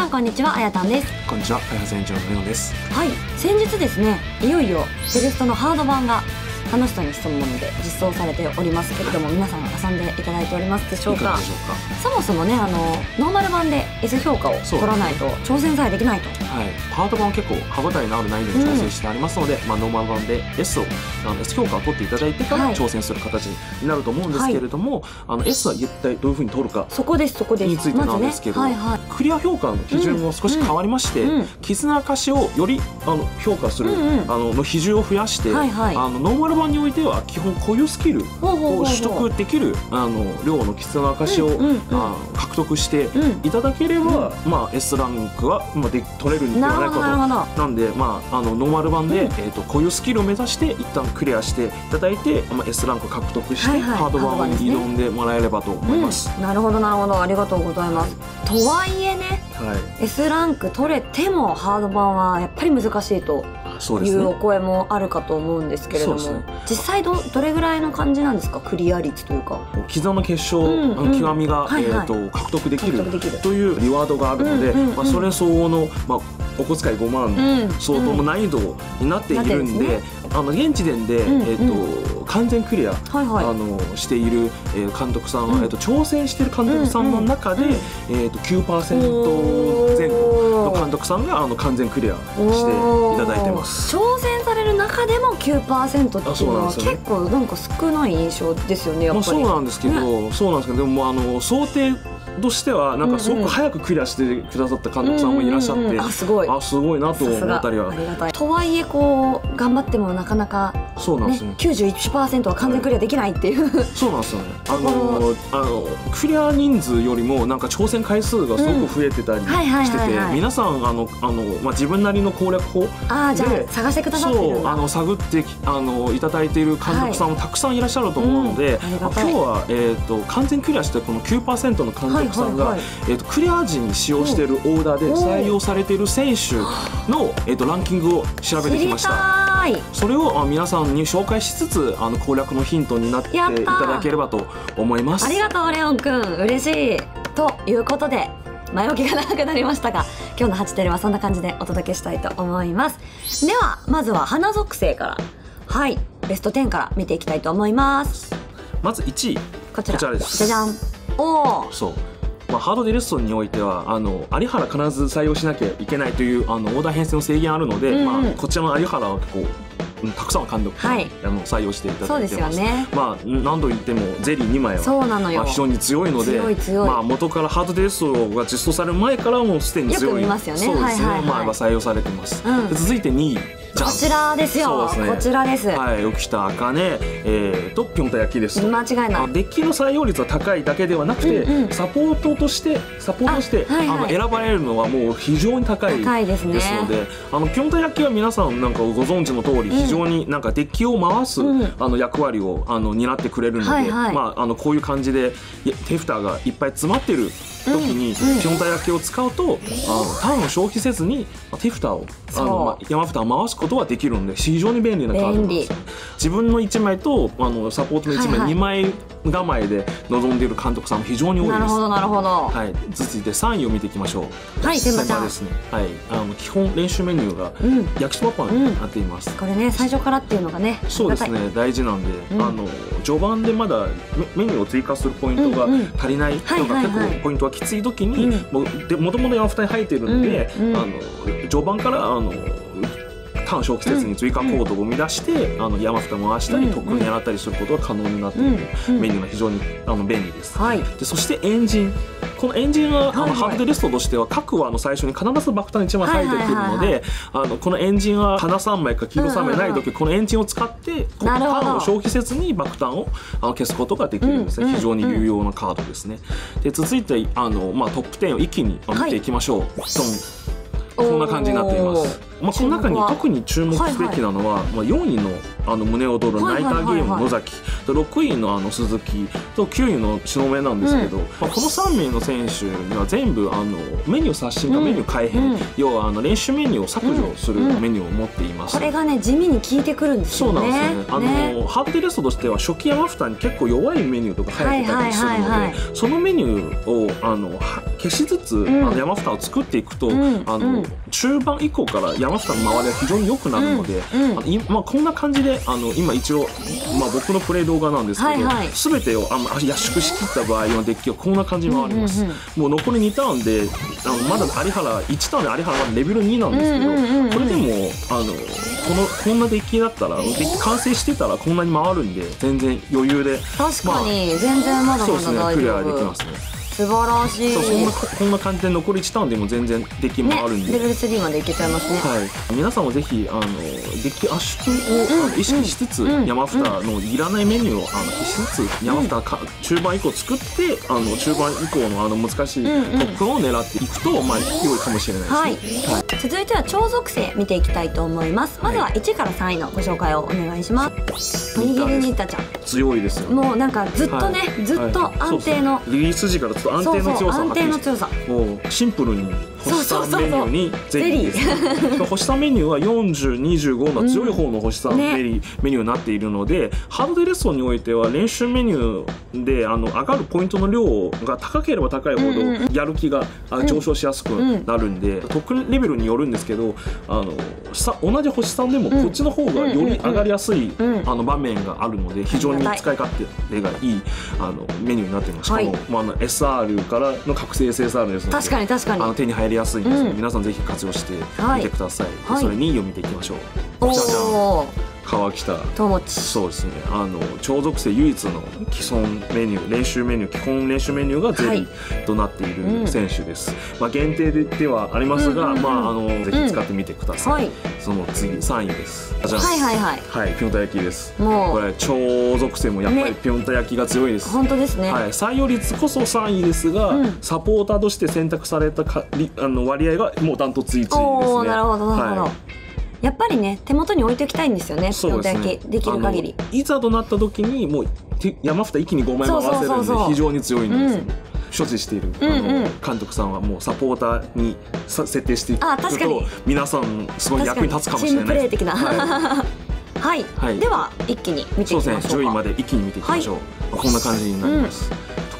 さんこんにちはあやたんです。こんにちは開発園長のレオです。はい先日ですねいよいよセレストのハード版が楽しさに潜むもので実装されておりますけれども皆さん遊んでいただいておりますでしょうか？いかがでしょうか？そもそもねあのノーマル版で S 評価を取らないと挑戦さえできないと。はい、ハード版は結構歯応えのある難易度に調整してありますので、まあ、ノーマル版で S をあの S 評価を取っていただいてからはい。挑戦する形になると思うんですけれども、あの S は一体どういうふうに取るかそこですそこです。についてなんですけど、まずね。はいはい。クリア評価の基準も少し変わりまして、うん。うん。絆証をよりあの評価する、うんうん。あのの比重を増やして、はいはい。あのノーマル版においては基本固有スキルを取得できるあの量の絆証を、うんうんうん。あ獲得してうん。いただければ、まあ、S ランクは、まあ、で取れるんではないかと。なんで、まあ、あのノーマル版で、えー、と固有スキルを目指して一旦クリアしていただいて、まあ、S ランク獲得して、ハード版に挑んでもらえればと思います。うん、なるほどなるほど。ありがとうございます、とはいえねはい。S ランク取れてもハード版はやっぱり難しいというお声もあるかと思うんですけれども、そうです実際どどれぐらいの感じなんですか？クリア率というか。膝の結晶、うんうん。あの極みが、はいはい。えー、と獲得できる獲得できる。というリワードがあるので、うんうんうんまあ、それ相応の、まあ、お小遣い5万うん。相当の難易度になっているんで,、あの現時点で、うんえー、と完全クリアはいはい。あのしている、えー監督さんは、うん。えー、と挑戦している監督さんの中で、うんうんえー、と9%前後の監督さんがあの完全クリアしていただいてます。挑戦される中でも9%っていうのはあそうなんですよね。結構なんか少ない印象ですよねやまあ、っぱり、そうなんですけど、そうなんですけどでもあの想定としてはなんかすごく早くクリアしてくださった監督さんもいらっしゃって、うんうんうんあすごい。あすごいなと思ったりはありがたい。とはいえこう頑張ってもなかなかねそうなんですね91%は完全クリアできないっていう、そうなんですよね。あとこのあのクリア人数よりもなんか挑戦回数がすごく増えてたりはいはいしててはいはい。皆さんあのあの、まあ、自分なりの攻略法ああじゃであ探してくださってそうあの探ってきあのいただいている監督さんもたくさんいらっしゃると思うので、うん。ありがあたい。今日は、えー、と完全クリアしてこの9%の監督さんが、はいはいはい。えー、とクリア時に使用しているオーダーでうん。採用されている選手の、えー、とランキングを調べてきました。知りたい。それをあ皆さんに紹介しつつあの攻略のヒントになっていたただければと思います。ありがとうレオンくん。嬉しい。ということで前置きが長くなりましたが 今日の8テレはそんな感じでお届けしたいと思います。ではまずは花属性からはいベスト10から見ていきたいと思います。まず1位。こちら。じゃじゃん。おおそう、まあ、ハードディレッソンにおいてはあの有原必ず採用しなきゃいけないというあのオーダー編成の制限あるので、うんうん。まあ、こちらの有原は結構うんたくさんの監督が、はい。あの採用していただいてます。ね。まあ何度言ってもゼリー2枚はそうなのよ。まあ、非常に強いのでまあ、元からハードディレッソンが実装される前からもうすでに強い。よく見ますよね。そうですね、はいはいはい。まあ、採用されてます、うん。で続いて2位こちらですよ。ね。こちらです、はい、浮田茜、えー、とピョンタ焼きです間違いない。あデッキの採用率は高いだけではなくて、うんうん。サポートとしてサポートとしてあはいはい。あの選ばれるのはもう非常に高い高いですね。のであのピョンタ焼きは皆さんなんかご存知の通り、非常になんかデッキを回す、うん。あの役割をあの担ってくれるので、はいはい。まああのこういう感じでテフターがいっぱい詰まってる時に、うん。うんピョンタ焼きを使うとあのターンを消費せずにまあテフターをあの、まあ、山蓋を回すことはできるので非常に便利なカードなんです便自分の1枚とあのサポートの1枚、はいはい。2枚構えで臨んでいる監督さんも非常に多いです。なるほどなるほど。ははい、続いて3位を見ていきましょう。い天馬ちゃん。ですね。はい、あの基本練習メニューがうん。焼きそばパンになっています。これね最初からっていうのがねそうですね。大事なんで、うん。あの序盤でまだメメニューを追加するポイントが足りないとか、はいはいはい。結構ポイントがきつい時に、うん。もともと山蓋に入っているので、うんうん。あの序盤からあのターン消費せずに追加コードを生み出して、あの山蓋回したり、うん特に狙ったりすることが可能になっている、うんうん。メニューが非常にあの便利です。はい。でそしてエンジンこのエンジンは、あはいはい。のハードリストとしては各話の最初に必ず爆弾1枚入ってくるので、はいはいはいあのこのエンジンは花3枚か黄色3枚ない時、このエンジンを使ってこのタなるほどーンを消費せずに爆弾をあの消すことができるんですね、うん。うん非常に有用なカードですね。で続いてあの、まあ、トップ10を一気にあの見ていきましょう、ドンこんな感じになっています。まあ、この中に特に注目すべきなのは、まあ、4位のあの胸躍るナイターゲームの野崎、と6位のあの鈴木。と9位の篠目なんですけど、まあ、この3名の選手には全部あのメニュー刷新かうん。メニュー改変、うん。要はあの練習メニューを削除するうん。うんメニューを持っています。これがね地味に効いてくるんですそうなんよねですよね。あの、ね。ハードディレストとしては初期山蓋に結構弱いメニューとか入ってたりするので、はいはいはいはい。そのメニューをあのは消しつつ、ん。あの山蓋を作っていくと、ん。あのうん。中盤以降から山蓋の周りが非常に良くなるので、あのいまあ、こんな感じであの今一応、まあ、僕のプレイ動画なんですけど、はいはい。全てをあの圧縮しきった場合のデッキはこんな感じに回ります、もう残り2ターンであのまだ有原1ターンで有原まだレベル2なんですけど、うんうんこれでもあのこのこんなデッキだったらデッキ完成してたらこんなに回るんで全然余裕で。確かに全然まだそうですねクリアできますね素晴らしい。そうそんなこんな感じで残り1ターンでも全然デッキね回るんで、レベル3までいけちゃいますね。はい、皆さんもぜひあのデッキ圧縮を、意識しつつ、うん。山蓋のいらないメニューをあの消しつつ山蓋か、中盤以降作ってあの中盤以降のあの難しいうんうん。特訓を狙っていくと、まあ良いかもしれないですね。はい。続いては超属性見ていきたいと思います。まずは1から3位のご紹介をお願いします。おにぎりニッタちゃん。強いですよ。もうなんかずっとね、はい。ずっとはい。安定の、そうそうリリース時からと安定の強さシンプルに星そうそうそうそう。3メニュー。にゼリー。です、ね、星3メニューは4025の強い方の星3ね。メリー、メニューになっているのでハードデレッソンにおいては練習メニューであの上がるポイントの量が高ければ高いほうんうんどやる気があ上昇しやすくなるんで、特訓レベルによるんですけどあのさ同じ星3でもこっちの方がより上がりやすい、うん。あの場面があるので非常に使い勝手がいいあのメニューになっています。しかも、はい。まあ、あの SR からの覚醒 SSR ですので確かに確かに。あの手に入りやすいんですので、うん。皆さんぜひ活用してはいみてください、はい。それ2位を見ていきましょう。おじゃじゃ川北。ともちそうですね。あの超属性唯一の既存メニュー練習メニュー基本練習メニューがゼリーとなっていうんる選手です、まあ、限定でではありますが、うんうんうんまあ、あのぜひ使ってみてください、はい。その次3位です。はいはいはい。はいピョンタ焼きです。もう。これ超属性もやっぱりね。ピョンタ焼きが強いです、本当ですね、はい、採用率こそ3位ですが、うん。サポーターとして選択されたかりあの割合がもうダントツ1位ですね。なるほどなるほど、はいやっぱりね手元に置いておきたいんですよねそうですできる限り。いざとなった時にもうて山蓋一気に5枚回せるんそうそうそうそう。で非常に強いんですよ、うん。所持している、うんうん。監督さんはもうサポーターにさ設定していくと皆さんすごい役に立つかもしれないは はい、はい。では一気に見い、ていきそうですね。ましょうか10位まで一気に見ていきましょう、こんな感じになります、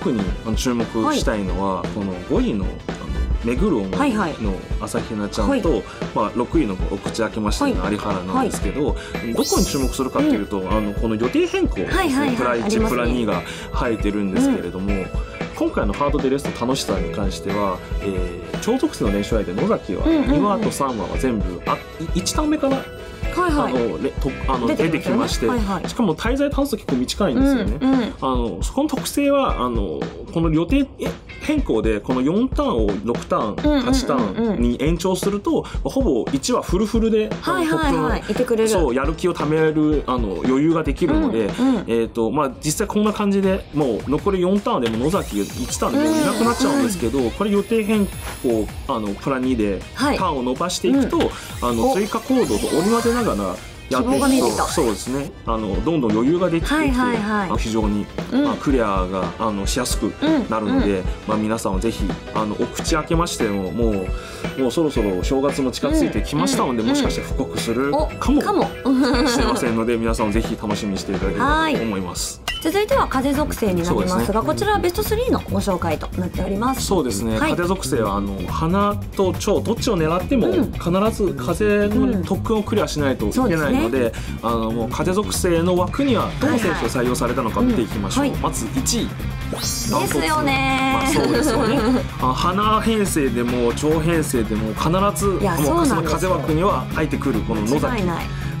特にあの注目したいのは、この5位のあのめぐる思いはいはい。の朝比奈ちゃんと、まあ、6位のお口開けましてのはい。有原なんですけど、どこに注目するかというと、あのこの予定変更ね、はいはいはい。プラあり1、ますね。プラ2が入ってるんですけれども、今回のハードデレスト楽しさに関しては、えー超属性の練習相手野崎はうんうんうん。2話と3話は全部あ1ターン目からはいはい。あのレとあの出出てきまして、はいはい。しかも滞在探査結構短いんですよね。うんうん。あのそこの特性はあのこの予定変更でこの4ターンを6ターン、うんうんうんうん。8ターンに延長するとほぼ1はフルフルで、はいはいはい。そうやる気をためるあの余裕ができるので、うんうん。えーとまあ、実際こんな感じでもう残り4ターンでも野崎1ターンでもういなくなっちゃうんですけど、これ予定変更あのプラ2でタはい。ーンを伸ばしていくと、あのお。追加コードと織り交ぜながらやっていくとそうですね。あのどんどん余裕ができてきて、はいはいはい。非常に、うん。まあ、クリアがあのしやすくなるので、まあ、皆さんはぜひあのお口開けましてももうもうそろそろ正月も近づいてきましたので、うんもしかして復刻するおかもかも。しれませんので皆さんぜひ楽しみにしていただければと思います。続いては風属性になりますですね。がこちらはベスト3のご紹介となっております。そうですね、はい。風属性はあの花と蝶どっちを狙ってもうん。必ず風の特訓をクリアしないといけないので,、あのもう風属性の枠にはどの選手が採用されたのか見ていきましょう、はい。はいまず1位。ですよね。まあ、そうですよね。あ花編成でも蝶編成でも必ずもうその風枠には入ってくるこの野崎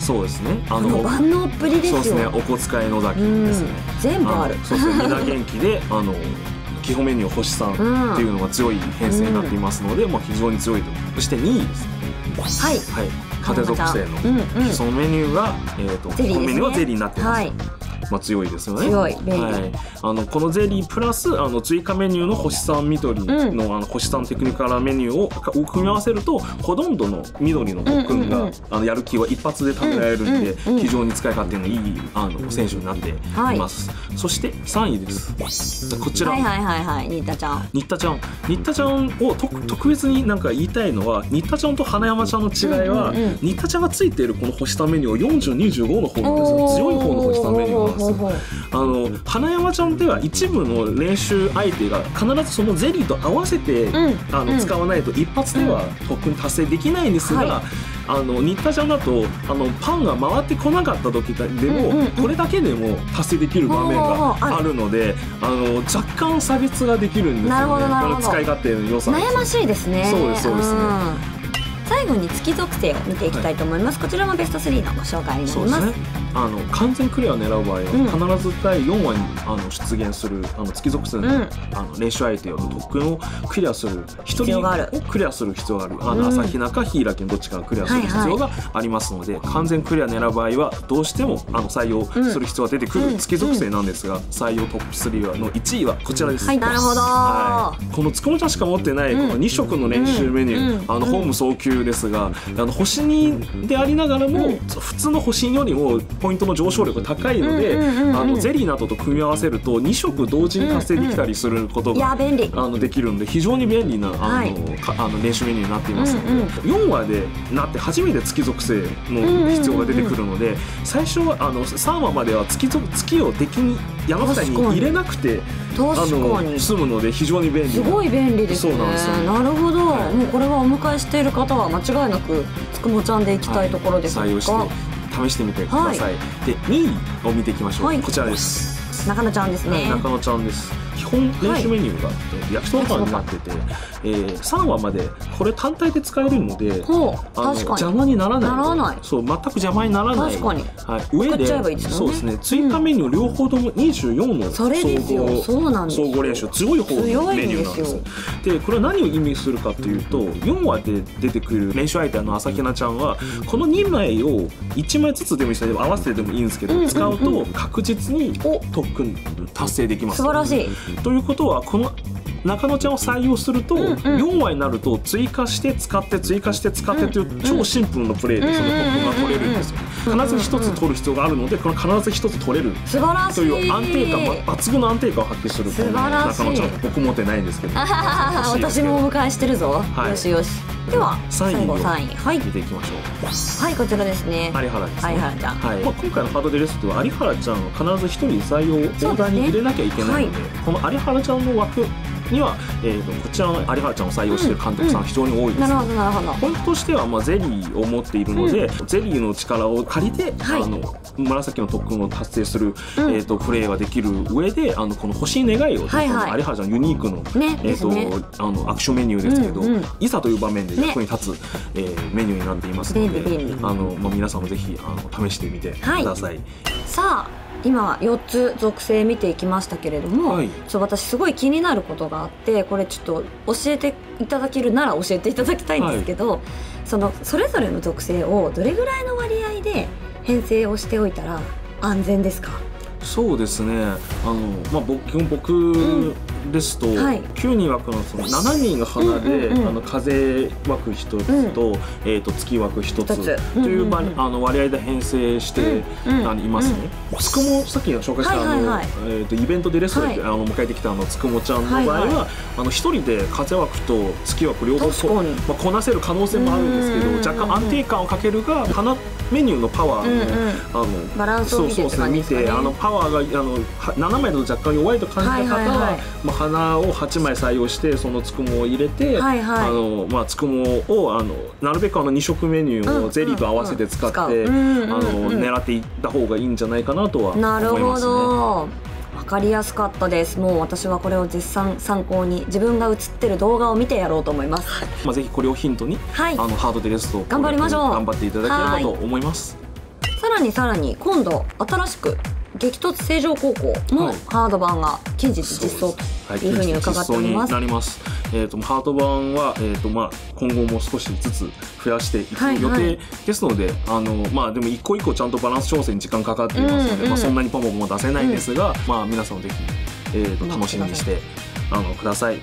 そうですね。あこの万能っぷりですよ。そうですね。お小遣い野崎うんですね、全部ある。のそうですね。みんな元気で あの基本メニュー星さんっていうのが強い編成になっていますので、まあ、非常に強いと。そして2位です。ねはい。はい。風属性のうんうん。基礎メニューが、えー、と基本メニューはゼリーになってます、はいまあ、強いですよね。強いはい、あのこのゼリープラスあの追加メニューの星さん緑の,、うん。あの星さんテクニカルメニューをか組み合わせるとほとんどの緑の特訓が、うんうんうん。あのやる気は一発で貯められるんで、うんうんうん非常に使い勝手のいいあの選手になってい。ます、そして3位です。こちら、はいはいはいはい。新田ちゃん。新田ちゃん。新田ちゃんを特特別になんか言いたいのは新田ちゃんと花山ちゃんの違いは、うんうんうん新田ちゃんがついているこの星3メニューは4025の方なんですよ。強い方の星3メニューなんですよあの花山ちゃんでは一部の練習相手が必ずそのゼリーと合わせて、うん。あのうん。使わないと一発では特訓達成できないんですが、はい。あの新田ちゃんだとあのパンが回ってこなかった時でも、うんうんうん。これだけでも達成できる場面があ。るのであの若干差別ができるんですなるほよねどなるほど。この使い勝手の良さ悩ましいですね。そうですそうですね。ん最後に月属性を見ていきたいと思います、こちらもベスト3のご紹介になります。ね。あの完全クリアを狙う場合は、うん。必ず第4話にあの出現するあの月属性の,、うん。あの練習相手の特訓をクリアする一人をクリアする必要がある。あうん。の朝比奈か柊のどっちかがクリアする必要がありますので、完全クリア狙う場合はどうしてもあの採用する必要が出てくうん。る月属性なんですが、採用トップ3の1位はこちらです。はい。なるほど、はい、このつくもちゃんしか持ってないこの2色の練習メニュー、あのホーム早急ですが、あの星2でありながらも、うん。普通の星2よりもポイントの上昇力が高いので、あのゼリーなどと組み合わせると2色同時に達成できたりすることが、あのできるんで非常に便利なあの、はい。かあの練習メニューになっています。ので、うんうん。4話でなって初めて月属性の必要が出てくるので、最初はあの3話までは月属月を敵に山札に。入れなくてあ確かのに済むので非常に便利な。すごい便利ですね。そうなんですよ。なるほど、はい。もうこれはお迎えしている方は間違いなくつくもちゃんでいきたいところですが、採用して試してみてください、で2位を見ていきましょう、はい。こちらです、中野ちゃんですね、中野ちゃんです。基本練習メニューがあって、焼きそばパンになってて、えー、3話までこれ単体で使えるのであの確か邪に魔にならないそう全く邪魔にならない。確かに。はい、上でそうですね。追加メニュー両方とも24の総合そうなん総合練習。強い方のメニューなんです。でこれは何を意味するかというと4話で出てくる練習相手の朝比奈ちゃんはこの2枚を1枚ずつでもいいですね合わせてでもいいんですけど、うんうんうん。使うと確実にお特訓達成できます。素晴らしいということはこの中野ちゃんを採用すると、んうん。4話になると追加して使って追加して使ってという超シンプルなプレーでその特訓が取れるんですよ。必ず一つ取る必要があるのでこの必ず一つ取れる。という安定感、ま抜群の安定感を発揮する中野ちゃん僕持ってないんですけど。私もお迎えしてるぞ、はい。よしよしでは三位を最後3位はい。見ていきましょう。はいこちらですね。有原ですね有原ちゃん。はい。まあ、今回のハードデレストは有原ちゃんを必ず一人採用オーダーに入れなきゃいけないのでこの有原ちゃんの枠には、えー、とこちらの有原ちゃんを採用している監督さんが非常に多いです、なるほどなるほど。ポイントとしては、まあ、ゼリーを持っているので、ゼリーの力を借りて、はい。あの紫の特訓を達成する、うん。えー、とプレーができる上であのこの欲しい願いを、はいはい。有原ちゃんのユニークの,、ねえーとね。あのアクションメニューですけど、うんうん。いざという場面でね。役に立つ、えーメニューになっていますのであの、まあ、皆さんもぜひあの試してみてください。さあ今4つ属性見ていきましたけれども、はい。ちょ私すごい気になることがあってこれちょっと教えていただけるなら教えていただきたいんですけど、そのそれぞれの属性をどれぐらいの割合で編成をしておいたら安全ですか？そうですね。あの、まあ、僕基本僕ですと、はい。9人枠のその7人が花で、うんうんうん。あの風枠一つと,、えー、と月枠一つ一つ。というばうあの割合で編成して、あのいますね。つくもさっき紹介した、あのえー、とイベントでレストランで、はい。あの迎えてきたあのつくもちゃんの場合は、あの一人で風枠と月枠両方こまあ、こなせる可能性もあるんですけど、若干安定感をかけるが花メニューのパワーの、あのバランスを見てね。見てあのパワーがあのは7枚だと若干弱いと感じた方は,、まあ、花を8枚採用してそのつくもを入れて、はいはい。あのまあ、つくもをあのなるべくあの2色メニューをゼリーと合わせて使って、うんうんうんあの狙っていった方がいいんじゃないかなとは思いますね。なるほど。わかりやすかったです。もう私はこれを絶賛参考に自分が映ってる動画を見てやろうと思います。まあ、ぜひこれをヒントに、はい。あのハードでレスト頑張りましょう。頑張っていただければと思います。さらにさらに今度新しく激突成城高校のはいハード版が近日実装というふうに伺っております。はい、なります。えっ、とハート版はえっ、とまあ今後も少しずつ増やしていくはいはい予定ですので、あのまあでも一個一個ちゃんとバランス調整に時間かかっていますので、うんうんまあそんなにポンポンポン出せないんですが、まあ皆さんもぜひえっ、とうん楽しみにしてあのください。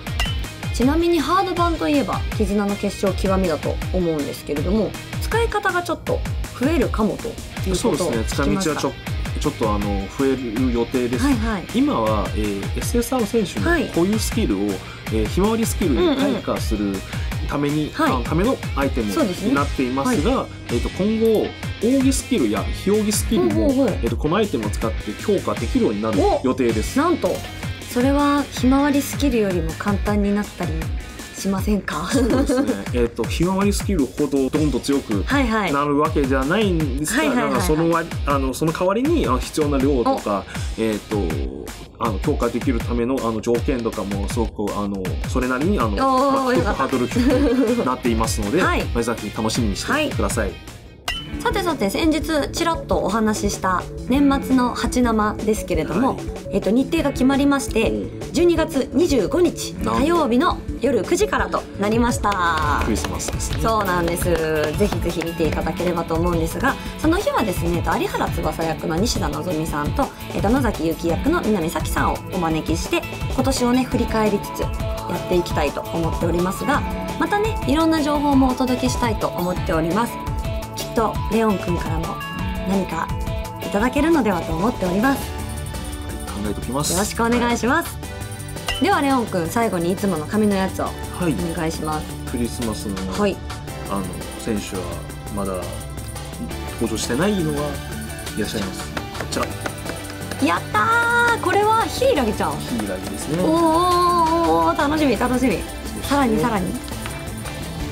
ちなみにハード版といえば絆の結晶極みだと思うんですけれども使い方がちょっと増えるかもというそうことをですね。聞きました。使い道はちょちょっとあの増える予定です。はいはい。今は、えー、SSR 選手はいの固有スキルを、えーひまわりスキルに開花するために、はいあのためのアイテムになっていますが、えっと今後奥義スキルや非奥義スキルも、ほうほうほうえっとこのアイテムを使って強化できるようになるお予定です。なんとそれはひまわりスキルよりも簡単になったりしませんか？そうですね。えっとひまわりスキルほどどんどん強くなるわけじゃないんですが、その割あのその代わりに必要な量とか、えっ、とあの強化できるためのあの条件とかもすごくあのそれなりにあの、ハードル低くなっていますので、はい。まあぜひ楽しみにしてください。さてさて先日ちらっとお話しした年末の八生ですけれども、はい。えっと日程が決まりまして12月25日火曜日の夜9時からとなりました。クリスマスですね。そうなんです。ぜひぜひ見ていただければと思うんですがその日はですねえっと有原翼役の西田のぞみさんと、えっと、野崎幸役の南咲さんをお招きして今年をね振り返りつつやっていきたいと思っておりますがまたねいろんな情報もお届けしたいと思っておりますとレオンくんからも何かいただけるのではと思っております。考えておきます。よろしくお願いします。ではレオンくん最後にいつもの紙のやつをはい。お願いします。クリスマスの、はい。あの選手はまだ登場してないのがいらっしゃいます。こちら。やったー！これはヒイラギちゃん。ヒイラギですね。おーお楽しみ楽しみ。さらにさらに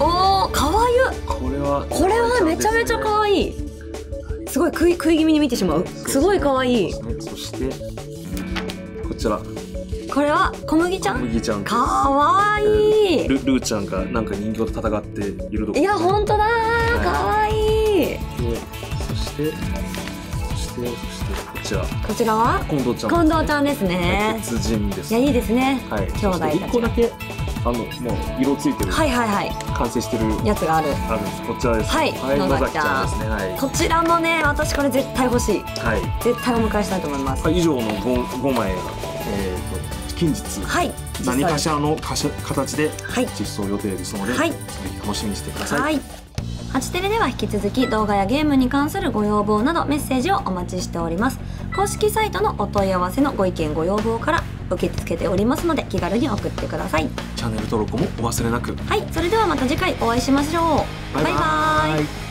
おーかわゆこれはこれはめちゃめちゃかわい。いすごい食い食い気味に見てしまう。すごいかわい。いそしてこちら。これは小麦ちゃん？麦ちゃん。かわい。いルルーちゃんがなんか人形と戦っているとこ。いや本当だ。ーい。かわい。いでそしてそしてそしてこちら。こちらは？近藤ちゃん近藤ちゃんですね。鉄人ですいやいいですね。はい。兄弟たち一個だけあのもう色ついてる、はいはいはい。完成してる。やつがある。ある。んですこちらです。はい。野野崎ちゃんですね。はい。こちらもね私これ絶対欲しい。はい。絶対お迎えしたいと思います。はい以上の 5, 5枚が、えー、と近日、はい。何かしらのかし形ではい。実装予定ですので、はい。ぜひ楽しみにしてください。はい。ハチテレでは引き続き動画やゲームに関するご要望などメッセージをお待ちしております。公式サイトのお問い合わせのご意見ご要望から受け付けておりますので気軽に送ってください。チャンネル登録もお忘れなく。はい、それではまた次回お会いしましょう。バイバイイ